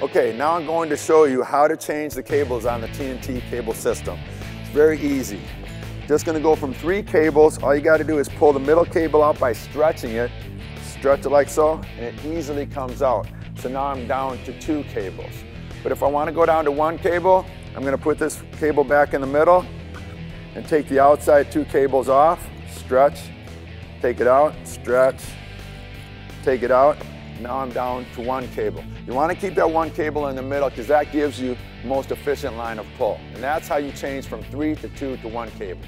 Okay, now I'm going to show you how to change the cables on the TNT cable system. It's very easy. Just gonna go from three cables. All you gotta do is pull the middle cable out by stretching it. Stretch it like so, and it easily comes out. So now I'm down to two cables. But if I wanna go down to one cable, I'm gonna put this cable back in the middle and take the outside two cables off, stretch, take it out, stretch, take it out, now I'm down to one cable. You want to keep that one cable in the middle because that gives you most efficient line of pull. And that's how you change from three to two to one cables.